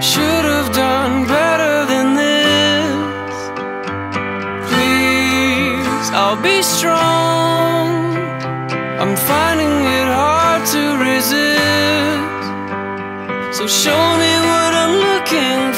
Should have done better than this. Please, I'll be strong. I'm finding it hard to resist. So show me what I'm looking